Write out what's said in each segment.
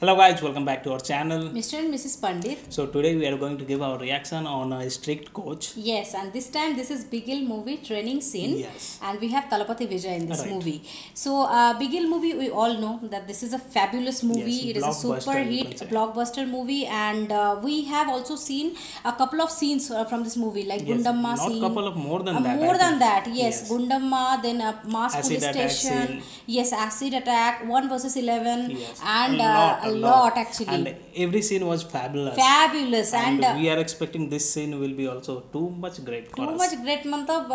Hello guys, welcome back to our channel. Mr. and Mrs. Pandit. So today we are going to give our reaction on a strict coach. Yes, and this time this is Bigil movie training scene. Yes. And we have Thalapathy Vijay in this Right. movie. So uh, Bigil movie, we all know that this is a fabulous movie. Yes, it is a super hit blockbuster movie, and uh, we have also seen a couple of scenes uh, from this movie, like Yes, Gundamma not scene. couple of more than Uh, that, I More than think. that, yes. Yes. Gundamma, then a mass Acid police station. scene. Yes, acid attack, one versus eleven, Yes. and a lot, lot actually. And every scene was fabulous. Fabulous And, and, uh, we are expecting this scene will be also too much great for too us. much great mantab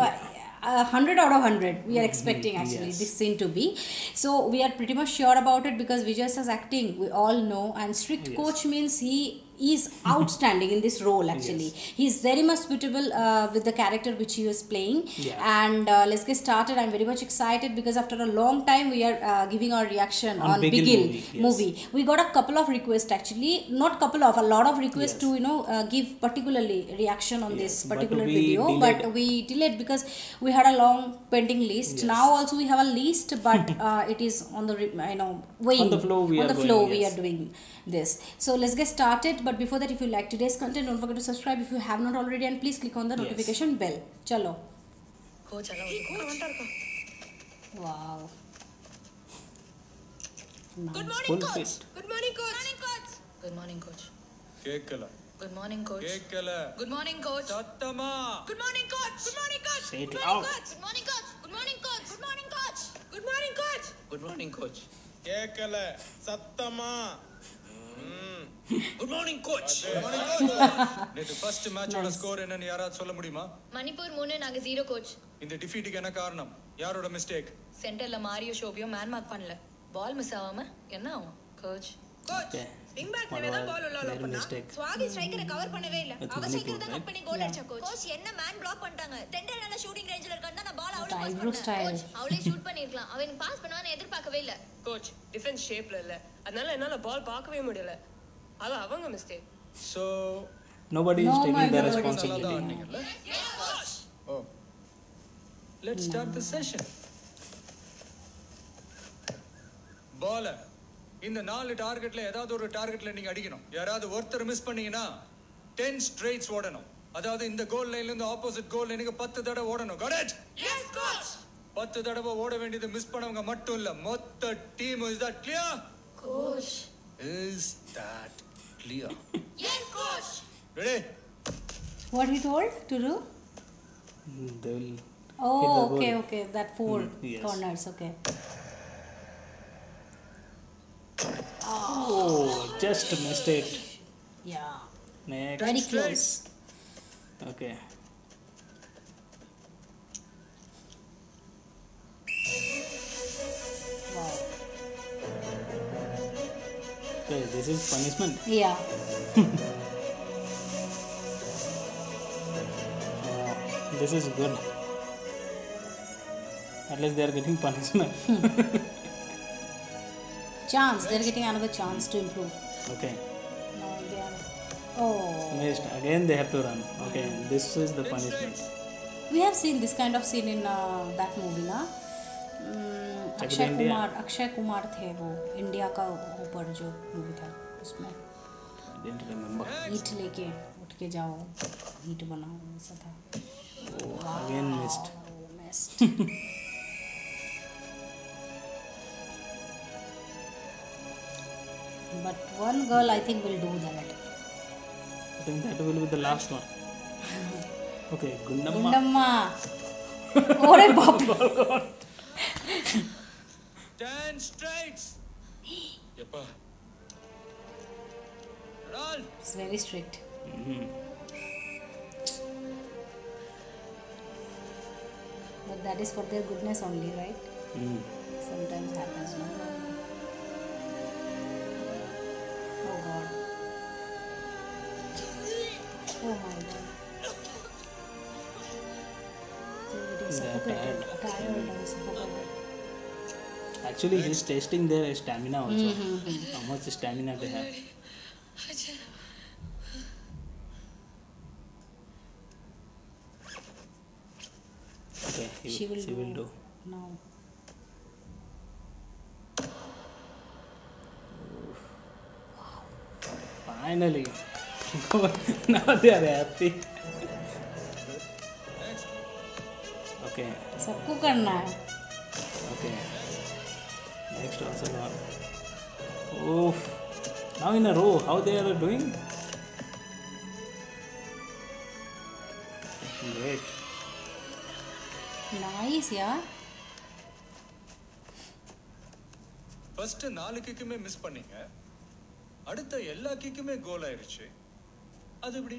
uh, 100 out of 100 we are expecting actually yes. this scene to be so we are pretty much sure about it because vijay is acting we all know and strict Yes. coach means he is outstanding in this role actually he is very much suitable uh, with the character which he was playing Yeah. and uh, let's get started i'm very much excited because after a long time we are uh, giving our reaction On on, Bigil bigil, movie, yes. movie we got a couple of requests actually not couple of a lot of requests Yes. to you know uh, give particularly reaction on Yes, this particular we video delayed. but we delayed because we had a long pending list Yes. now also we have a list but uh, it is on the you know weighing On the flow we on are the flow going, we yes. are doing this so let's get started but before that if you like today's content don't forget to subscribe if you have not already and please click on the yes. notification bell chalo go chalo wow nice. good morning Full coach fit. good morning coach Good morning coach good morning coach கேக்கல good morning coach கேக்கல good morning coach சத்தமா good morning coach good morning coach good morning coach good morning coach good morning coach good morning coach good morning coach good morning coach கேக்கல சத்தமா good morning coach நேத்து first மேட்சோட score என்னன்னு யாராவது சொல்ல முடியுமா? மணிப்பூர் மூணு நாங்க ஜீரோ கோச் இந்த டிஃபீட்டுக்கு என்ன காரணம்? யாரோட மிஸ்டேக் சென்டர்ல மாரியோ ஷோபியோ மேன் மார்க் பண்ணல. பால் மிஸ் ஆகாம என்ன ஆகும் கோச் கோச் விங் தான் பால் உள்ள பண்ணா? சுவாதி ஸ்ட்ரைக்கரை கவர் பண்ணவே இல்ல. அவ ஸ்ட்ரைக்கர் தான் கட் பண்ணி கோல் அடிச்சா கோச் என்ன மேன் பிளாக் பண்ணிட்டாங்க? டெண்டர் நல்ல ஷூட்டிங் ரேஞ்சில இருக்கான் பால் அவளே கோச் அவளே ஷூட் பண்ணிருக்கலாம். அவன் பாஸ் பண்ணுவான்னு எதிர்பார்க்கவே இல்ல. கோச் டிஃபென்ஸ் ஷேப்ல இல்ல. அதனால என்னால பால் பாக்கவே முடியல. அது அவங்க மிஸ்டேக் the God. நல்லா தான் responsibility. ஆடுனீங்கல்ல oh let's start the session பால இந்த நாலு டார்கெட்ல ஏதாவது ஒரு டார்கெட்ல நீங்க அடிக்கணும். யாராவது ஒருத்தர் மிஸ் பண்ணீங்கன்னா டென் ஸ்ட்ரைட்ஸ் ஓடணும். அதாவது இந்த கோல் லைன்ல இருந்து ஆப்போசிட் கோல் லைனுக்கு பத்து தடவை ஓடணும். Got it? எஸ் கோச் பத்து தடவை ஓட வேண்டியது மிஸ் பண்ணவங்க மட்டும் இல்ல மொத்த team is that clear coach is that clear. yes, coach. Ready? What he told to do? Mm, they will. Oh, okay, okay. That four mm, yes. corners, okay. Oh, oh just missed it. Yeah. Next. Very close. Okay. This is punishment. yeah Wow, this is good. At least they are getting punishment. chance they're getting another chance to improve okay. now they are oh Missed. Again they have to run. Okay, this is the punishment. we have seen this kind of scene in uh, that movie Hmm, Check Akshay Kumar Akshay Kumar थे वो India का ऊपर जो movie था उसमें ईट लेके उठ के जाओ ईट बनाओ ऐसा था Oh, missed. Oh, but one girl I think will do that. I think that will be the last one. Okay, Gundamma. गुंडम्मा अरे बाप रे. States. It's very strict. Mm-hmm. But that is for their goodness only, right? Mm. Sometimes happens, no? Oh God. Oh my God. Tired. Actually, he's testing their stamina also. Mm-hmm. How much stamina they have. Okay, he, She will she do. will do. No. Finally. now they are happy. Okay. सबको करना है Okay. stars a lot. Oof. Now in a row, how they are doing? First நாலு கிக்குமே miss பண்ணீங்க. அடுத்த எல்லா கிக்குமே கோல் ஆயிருச்சு. அது எப்படி?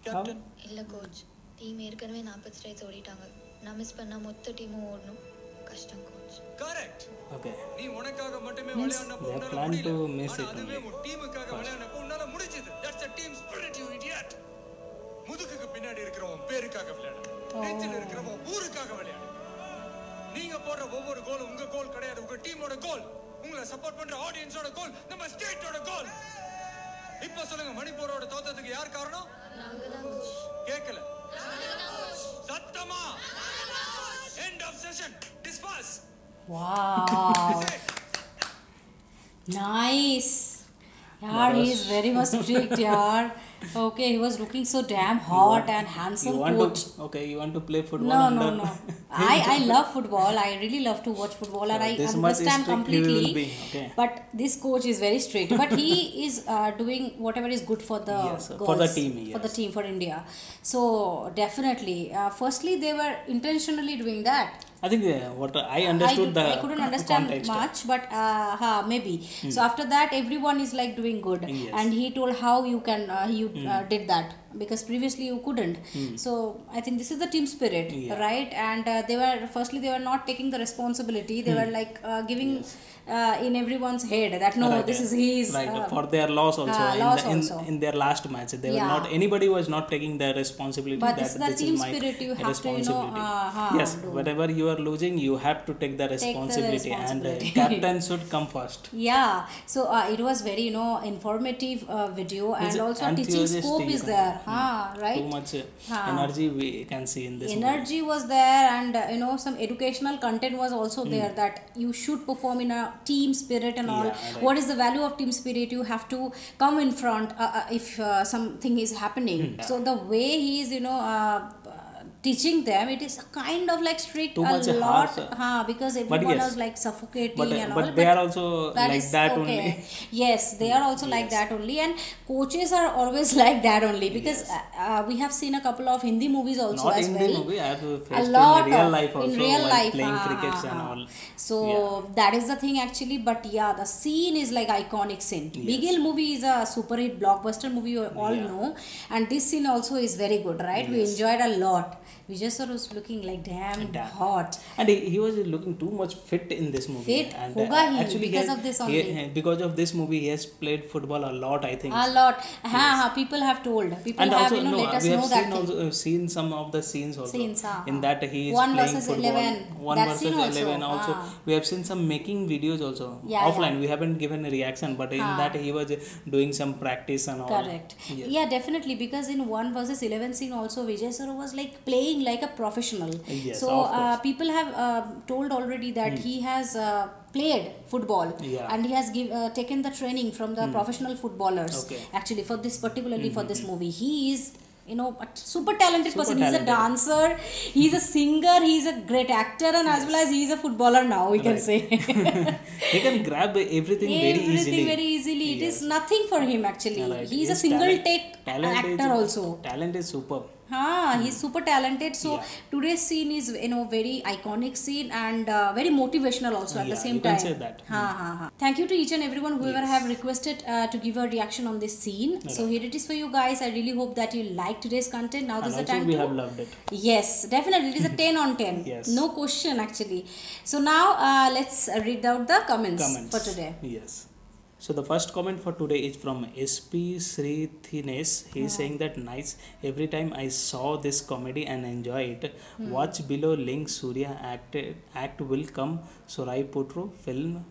கேப்டன் இல்ல கோச் டீம் ஏற்கனவே நாற்பது ஸ்ட்ரைக்ஸ் ஓடிட்டாங்க. நான் மிஸ் பண்ணா மொத்த டீமும் ஓடணும். கஷ்டம் கோச் கரெக்ட் Okay. நீ உனக்காக மட்டுமே விளையாடினப்போ உன்னால முடியல. ஆனா அதுவே. உன் டீமுக்காக விளையாடினப்போ உன்னால முடிஞ்சது. That's a team spirit you idiot முதுகுக்கு பின்னாடி இருக்கிறவன் பேருக்காக விளையாடு. நெஞ்சில இருக்கிறவன் ஊருக்காக விளையாடு. நீங்க போடுற ஒவ்வொரு கோலும் உங்க கோல் கிடையாது. உங்க டீமோட கோல் உங்களை சப்போர்ட் பண்ற ஆடியன்ஸோட கோல் நம்ம ஸ்டேட்டோட கோல் இப்ப சொல்லுங்க மணிப்பூரோட தோத்தத்துக்கு யார் காரணம்? கேட்கல. சத்தமா. End of session disperse wow. Nice. Yeah, he is very much strict yaar. Okay he was looking so damn hot and You handsome want coach. to okay? You want to play football no no no. I i love football. I really love to watch football and So i understand completely. be, okay. but this coach is very strict. But he is uh, doing whatever is good for the Yes, girls, for the team, for the team for india. So definitely. Uh, firstly they were intentionally doing that I think uh, what I understood I, the I couldn't understand context. much, but uh, ha, maybe. So after that, everyone is like doing good, Yes. and he told how you can uh, you uh, did that because previously you couldn't. So I think this is the team spirit, Yeah. right? And uh, they were firstly they were not taking the responsibility. They were like uh, giving uh, in everyone's head that no, Right, this is his. right uh, for their loss also, ah, in, the, also. in their last match they were not anybody was not taking the responsibility But that this is the this team is my spirit, you have to, you know, responsibility uh, yes do. whatever you are losing you have to take the the responsibility, and uh, captain should come first yeah so uh, it was very you know informative uh, video and It's also teaching scope is there huh, right? Too much energy we can see in this movie. energy was there and uh, you know some educational content was also there that you should perform in a team spirit and all. Yeah, right. what is the value of team spirit? You have to come in front uh, uh, if uh, something is happening. So the way he is you know uh, teaching them it is kind of like strict Too a much lot harsh, uh, huh, because everyone yes. was like suffocating but, uh, and but all they are also that like is that okay. only. Yes they are also like that only and coaches are always like that only because uh, uh, we have seen a couple of hindi movies also not as in well. movie i have a lot in real of life also in real life playing ah, crickets ah, and all. So Yeah. that is the thing actually but yeah the scene is like iconic scene. Yes. bigil movie is a super hit blockbuster movie you all Yeah. know and this scene also is very good right? We enjoyed a lot Vijay sir was looking like damn, damn. Uh, hot. And he, he, was looking too much fit in this movie. Fit, and, uh, Hoga uh, actually because has, of this only. He, because of this movie, he has played football a lot, I think. A lot. Yes. Ha, ha, people have told. People and have, also, you know, no, let us we have know seen that. Also, seen some of the scenes also. Scenes, ha, in that he is One playing football. 11. One that versus 11 also. also. We have seen some making videos also. Yeah, Offline, yeah. we haven't given a reaction, but in that he was doing some practice and all. Correct. Yeah. yeah, definitely. Because in 1 versus 11 scene also, Vijay sir was like playing like a professional. Yes, so uh, people have uh, told already that he has uh, played football Yeah. and he has give, uh, taken the training from the professional footballers. Okay. Actually, for this particularly for this movie, he is. You know, a super talented Super person. He's a dancer, he's a singer, he's a great actor, and as well as he's a footballer now, we can say. he can grab everything very easily very easily. It is nothing for him actually. Right. He's a single talent- take talent actor is, also. talent is superb Ah, he's super talented. So Yeah. today's scene is you know very iconic scene and uh, very motivational also at the same you can time. say that. Ha, ha, ha. Thank you to each and everyone whoever Yes. have requested uh, to give a reaction on this scene. So here it is for you guys. I really hope that you like today's content. Now this is the time we to have loved it Yes, definitely. It is a 10 on 10. Yes. No question actually. So now uh, let's read out the comments, comments for today. yes so the first comment for today is from sp sri thines he is saying that nice. Every time i saw this comedy and enjoy it hmm. watch below link surya act act will come. Soorarai Pottru film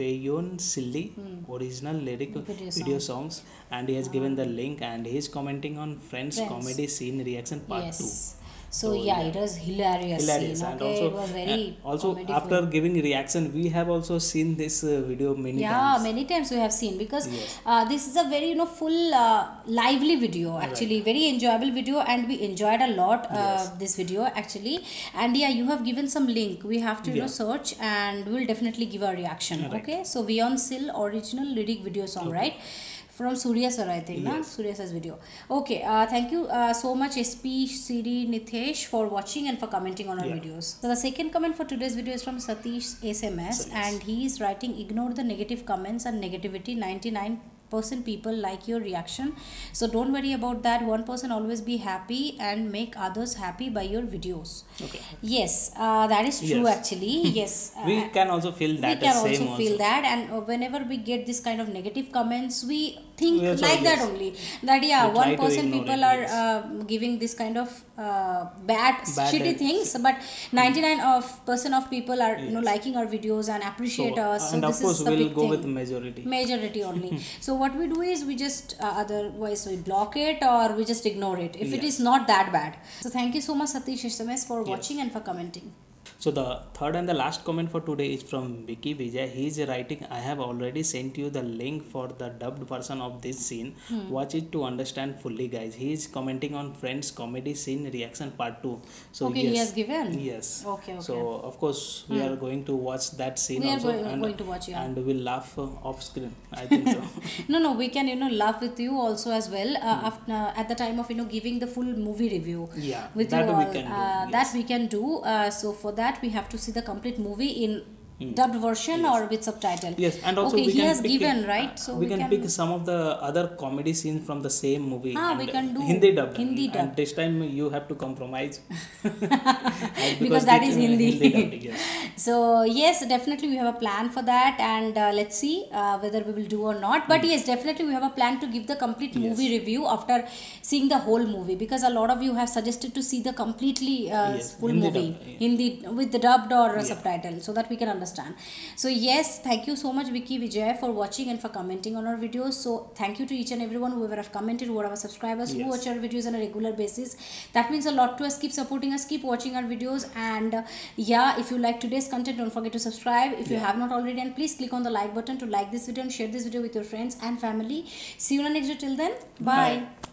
Veyyon Silli hmm. original lyric Video video, songs. and he has given ah. the link and he is commenting on Friends Friends. comedy scene reaction part 2 Yes. So, yeah, it was hilarious. hilarious scene, and okay? also it was very uh, also after giving reaction we have also seen this uh, video many yeah times Yeah, many times we have seen because Yes. uh, this is a very you know full uh, lively video actually very enjoyable video and we enjoyed a lot uh, Yes. this video actually and yeah you have given some link we have to you know search and we'll definitely give our reaction Right. okay so beyond Sil original lyric video song right from Surya sir I think na? Surya sir's video okay uh, thank you uh, so much SP Siri Nitesh for watching and for commenting on our Yeah. videos so the second comment for today's video is from Satish SMS So, yes. and he is writing ignore the negative comments and negativity 99% people like your reaction. So don't worry about that. one person always be happy and make others happy by your videos. Okay. Yes uh, that is true Yes. actually. Yes we uh, can also feel that we can also feel that. And uh, whenever we get this kind of negative comments we think also- like that only. That yeah We one person people are uh, giving this kind of uh, bad, Bad shitty things but 99 of percent of people are you know liking our videos and appreciate so, us so and this of course is the we'll big go thing. with majority. Majority only. So what we do is we just uh, otherwise we block it or we just ignore it. If it Yes. is not that bad. So thank you so much satish sms for watching and for commenting So the third and the last comment for today is from Vicky Vijay. He is writing, I have already sent you the link for the dubbed version of this scene. Hmm. Watch it to understand fully, guys. He is commenting on Friends comedy scene reaction part two. So Okay, he yes, has given? Yes. Okay, So okay. Hmm. of course we are going to watch that scene We are also, going- and, going to watch, yeah. and we'll laugh uh, off screen. I think so. no no we can you know laugh with you also as well uh, Hmm. after, at the time of you know giving the full movie review Yeah, with that you we all can do, uh, yes. that we can do uh, so for that we have to see the complete movie in dubbed version or with subtitle Hmm. Yes, and also okay we he can has pick given it- right so we, can, can, pick some of the other comedy scenes from the same movie. Ah, and we can do Hindi dubbed. Hindi and, dubbed. this time you have to compromise because that this, is uh, Hindi. dubbed, yes. so yes, definitely we have a plan for that, and uh, let's see uh, whether we will do or not. Hmm. But yes, definitely we have a plan to give the complete movie review after seeing the whole movie because a lot of you have suggested to see the completely uh, Yes, full Hindi movie dubbed, yeah. Hindi with the dubbed or uh, subtitle so that we can understand. Done so yes, thank you so much Vicky Vijay for watching and for commenting on our videos. So thank you to each and everyone whoever have commented, who are our subscribers, who watch our videos on a regular basis. That means a lot to us. Keep supporting us, keep watching our videos, and uh, yeah, if you like today's content, don't forget to subscribe. If you have not already, and please click on the like button to like this video and share this video with your friends and family. See you in the next video. Till then, bye. Bye.